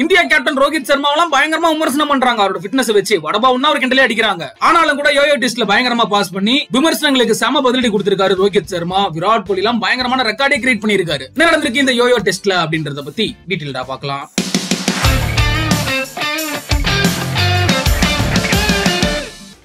India captain Rohit சர்மாவெல்லாம் பயங்கரமா விமர்சனம் பண்றாங்க. அவரோட ஃபிட்னஸ் வச்சு. வடபாவுன்னா அவர் கிண்டலே அடிக்கிறாங்க. ஆனாலும் கூட யோயோ டெஸ்ட்ல பயங்கரமா பாஸ் பண்ணி விமர்சனங்களுக்கு செம பதிலடி கொடுத்திருக்காரு ரோஹித் சர்மா. விராட் கோலி எல்லாம் பயங்கரமான ரெக்கார்டே கிரியேட் பண்ணிருக்காரு என்ன நடந்திருக்கு இந்த யோயோ டெஸ்ட்ல அப்படின்றத பத்தி டீட்டெயில்டா பாக்கலாம்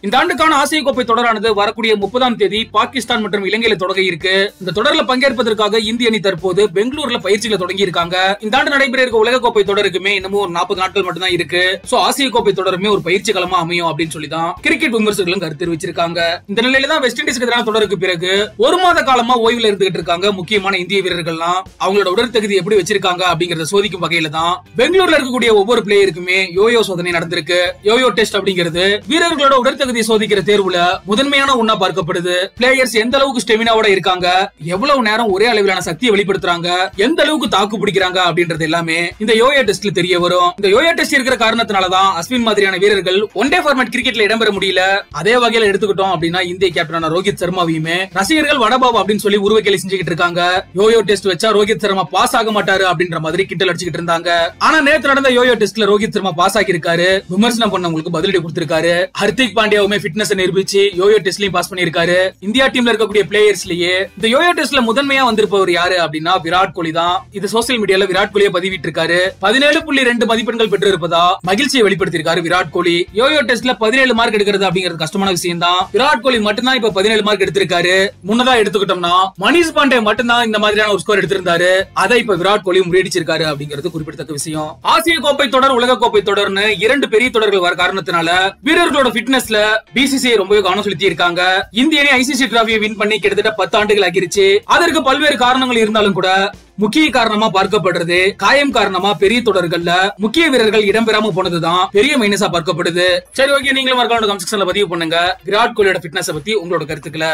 இந்த ஆண்டுக்கான ஆசிய கோப்பை தொடரானது வரக்கூடிய முப்பதாம் தேதி பாகிஸ்தான் மற்றும் இலங்கையில தொடங்க இருக்கு. இந்த தொடர்ல பங்கேற்பதற்காக இந்திய அணி தற்போது பெங்களூர்ல பயிற்சியில தொடங்கி இருக்காங்க. இந்த ஆண்டு நடைபெற இருக்க உலக கோப்பை தொடருக்குமே இன்னமும் ஒரு நாற்பது நாட்கள் மட்டும் தான் இருக்கு. சோ ஆசிய கோப்பை தொடருமே ஒரு பயிற்சி களமா அமையும் அப்படின்னு சொல்லி தான் கிரிக்கெட் விமர்சகர்களும் கருத்து தெரிவிச்சிருக்காங்க. இந்த நிலையில தான் வெஸ்ட் இண்டீஸ்க்கு எதிரான தொடருக்கு பிறகு ஒரு மாத காலமா ஓய்வுல இருந்துகிட்டு இருக்காங்க முக்கியமான இந்திய வீரர்கள்லாம். அவங்களோட உடற்தகுதி எப்படி வச்சிருக்காங்க அப்படிங்கறத சோதிக்கும் வகையில தான் பெங்களூர்ல இருக்கக்கூடிய ஒவ்வொரு பிளேயருக்குமே யோயோ சோதனை நடந்திருக்கு. யோயோ டெஸ்ட் அப்படிங்கிறது வீரர்களோட உடற்தகுதி தகுதி சோதிக்கிற தேர்வுல முதன்மையான ஒன்னா பார்க்கப்படுது. பிளேயர்ஸ் எந்த அளவுக்கு ஸ்டெமினாவோட இருக்காங்க? எவ்வளவு நேரம் ஒரே அளவிலான சக்தியை வெளிப்படுத்துறாங்க? எந்த அளவுக்கு தாக்கு பிடிக்கிறாங்க? அப்படின்றது எல்லாமே இந்த யோயா டெஸ்ட்ல தெரிய வரும். இந்த யோயா டெஸ்ட் இருக்கிற காரணத்தினாலதான் அஸ்வின் மாதிரியான வீரர்கள் ஒன் டே ஃபார்மேட் கிரிக்கெட்ல இடம்பெற முடியல. அதே வகையில எடுத்துக்கிட்டோம் அப்படின்னா இந்திய கேப்டனான ரோஹித் சர்மாவையுமே ரசிகர்கள் வடபாபு அப்படின்னு சொல்லி உருவக்கேலி செஞ்சுக்கிட்டு இருக்காங்க. யோயோ டெஸ்ட் வச்சா ரோஹித் சர்மா பாஸ் ஆக மாட்டாரு அப்படின்ற மாதிரி கிண்டல் அடிச்சுக்கிட்டு இருந்தாங்க. ஆனா நேத்து நடந்த யோயோ டெஸ்ட்ல ரோஹித் சர்மா பாஸ் ஆகியிருக்காரு விமர்சனம் பண்ணவங்களுக்கு பதிலடி கொடுத்திருக்காரு. ஹர்திக் பாண்டியா பாண்டியாவுமே ஃபிட்னஸ் நிரூபிச்சு யோயோ டெஸ்ட்லயும் பாஸ் பண்ணிருக்காரு இந்தியா டீம்ல இருக்கக்கூடிய பிளேயர்ஸ்லயே இந்த யோயோ டெஸ்ட்ல முதன்மையா வந்திருப்பவர் யாரு அப்படின்னா விராட் கோலி தான். இது சோசியல் மீடியால விராட் கோலியை பதிவிட்டு இருக்காரு பதினேழு புள்ளி ரெண்டு மதிப்பெண்கள் பெற்று இருப்பதா மகிழ்ச்சியை வெளிப்படுத்திருக்காரு விராட் கோலி. யோயோ டெஸ்ட்ல பதினேழு மார்க் எடுக்கிறது அப்படிங்கிறது கஷ்டமான விஷயம் தான் விராட் கோலி மட்டும்தான் இப்ப பதினேழு மார்க் எடுத்திருக்காரு. முன்னதா எடுத்துக்கிட்டோம்னா மணிஷ் பாண்டே மட்டும்தான் இந்த மாதிரியான ஒரு ஸ்கோர் எடுத்திருந்தாரு. அதை இப்ப விராட் கோலி முறியடிச்சிருக்காரு அப்படிங்கிறது குறிப்பிடத்தக்க விஷயம். ஆசிய கோப்பை தொடர் உலக கோப்பை தொடர்னு இரண்டு பெரிய தொடர்கள் வர காரணத்தினால வீரர்களோட பிட்னஸ்ல பிசிசிஐ ரொம்பவே கவனம் செலுத்தி இருக்காங்க இந்திய அணி ஐசிசி டிராபியை வின் பண்ணி கிட்டத்தட்ட பத்து ஆண்டுகள் ஆகிருச்சு. அதற்கு பல்வேறு காரணங்கள் இருந்தாலும் கூட முக்கிய காரணமா பார்க்கப்படுறது காயம் காரணமா பெரிய தொடர்கள்ல முக்கிய வீரர்கள் இடம்பெறாம போனதுதான் பெரிய மைனஸா பார்க்கப்படுது. சரி ஓகே நீங்களும் மறக்காம கமெண்ட் செக்ஷன்ல பதிவு பண்ணுங்க. விராட் கோலியோட பிட்னஸ் பத்தி உங்களோட கருத்துக்களை